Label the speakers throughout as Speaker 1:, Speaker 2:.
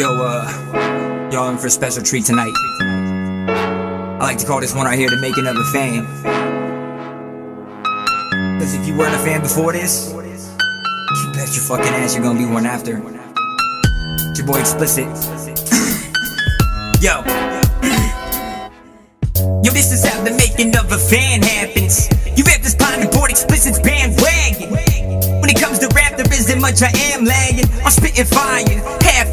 Speaker 1: Yo, uh, y'all in for a special treat tonight. I like to call this one right here the making of a fan. Cause if you weren't a fan before this, you bet your fucking ass you're gonna be one after. It's your boy Explicit. Yo. Yo, this is how the making of a fan happens. You have this pine board explicit's bandwagon. When it comes to rap, there isn't much I am lagging. I'm spitting fire,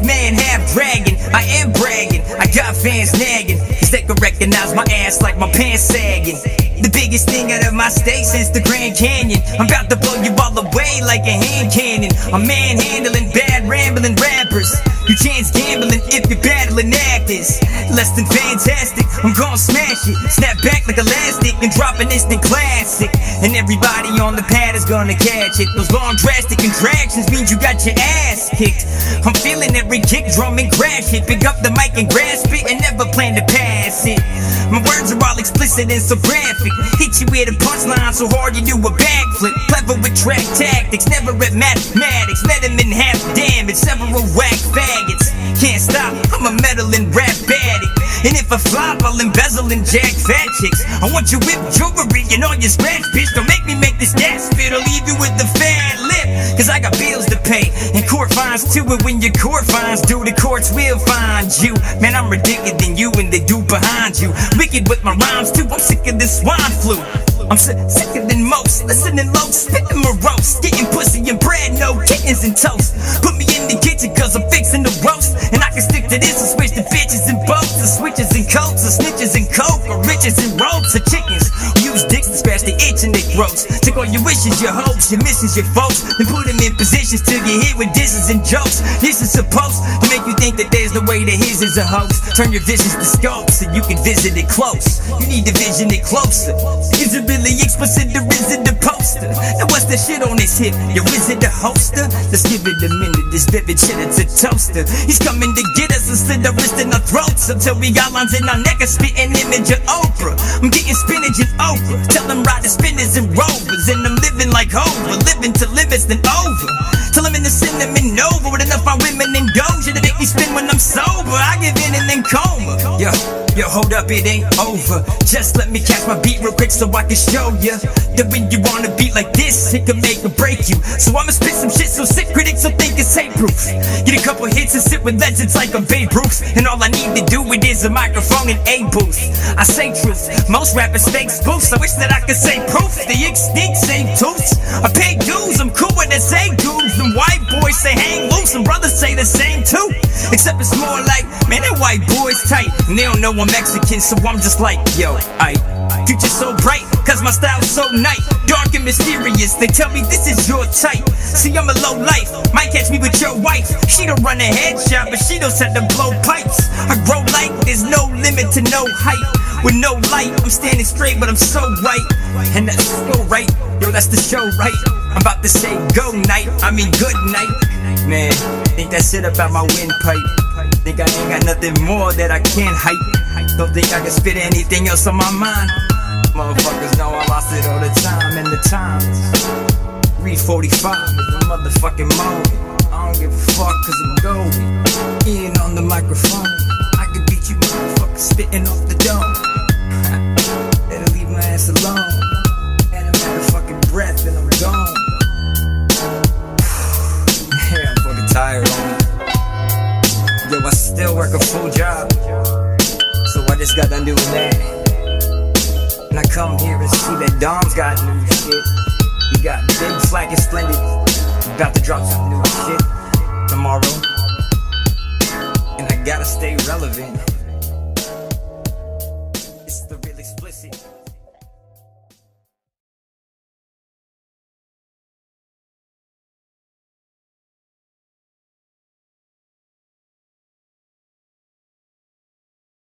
Speaker 1: man, half dragon. I am bragging, I got fans nagging. Cause they can recognize my ass like my pants sagging. The biggest thing out of my state since the Grand Canyon. I'm about to blow you all away like a hand cannon. I'm manhandling bad rambling rappers. You chance gambling if you're battling actors. Less than fantastic, I'm gonna smash it. Snap back like elastic and drop an instant classic. And everybody on the pad is gonna catch it. Those long drastic contractions means you got your ass kicked. I'm feeling every kick drum and crash it. Pick up the mic and grasp it and never plan to pass it. My words are all explicit and so graphic. Hit you with a punchline so hard you do a backflip. Clever with track tactics, never at mathematics. Let him in half damage, several whack faggots. Can't stop, I'm a meddling rap addict. And if I flop, I'll embezzle and jack fat chicks. I want your whip jewelry and all your scratch, bitch. Don't make me make this gas spit. I'll leave you with the fan lip. Cause I got bills to pay and court fines too. And when your court fines due, the courts will find you. Man, I'm ridiculous than you and they do behind you. Wicked with my rhymes too. I'm sick of this swine flu. I'm sick, sicker than most. Listening low, spitting my roast. Getting pussy and bread, no kittens and toast. Snitches and coke. Or riches and ropes, or chickens. Use dicks to scratch the itch in their throats. Take all your wishes, your hopes, your missions, your folks. Then put them in positions till you hit with disses and jokes. This is supposed to make you think that there's no way that his is a hoax. Turn your visions to scopes so you can visit it close. You need to vision it closer. Is it really explicit or is it the poster? Now what's the shit on his hip? Yo, is it the holster? Let's give it a minute. This vivid shit, it's a toaster. He's coming to get us and slit our wrist in our throats until we got lines in our neck and spit an of Oprah. I'm getting spinach and okra. Tell them riding spinners and rovers. And I'm living like Hova. Living to live it's then over. Till I'm in the cinnamon over with enough my women and doja to make me spin when I'm sober. I give in and then coma. Yo, yo, hold up, it ain't over. Just let me catch my beat real quick so I can show ya that when you want a beat like this, it can make or break you. So I'ma spit some shit so sick critics will think it's hate proof. Get a couple hits and sit with legends like a Babe Ruth. And all I need to do it is a microphone and a booth. I say truth, most rappers fake spoofs. I wish that I could say proof. The extinct say tooths. I pay dues, I'm cool with the same dudes. Them white boys say hang loose, and brothers say the same too. Except it's more like, man, that white boy's tight. And they don't know I'm Mexican, so I'm just like, yo, I. Future so bright, cause my style's so night. Dark and mysterious, they tell me this is your type. See, I'm a low life, might catch me with your wife. She don't run a headshot, but she don't set to blow pipes. I grow like there's no limit to no height. With no light, I'm standing straight, but I'm so right. And that's so right, yo, that's the show, right? I'm about to say go night, I mean good night. Man, think that shit about my windpipe. Think I ain't got nothing more that I can't hype. Don't think I can spit anything else on my mind. Motherfuckers know I lost it all the time, and the times. Read 45 is the motherfucking moment. I don't give a fuck cause I'm going. In on the microphone. I could beat you motherfuckers spitting off the dome. Work a full job. So I just got done doing that. And I come here and see that Dom's got new shit. We got Big Flag and Splendid. About to drop some new shit tomorrow. And I gotta stay relevant.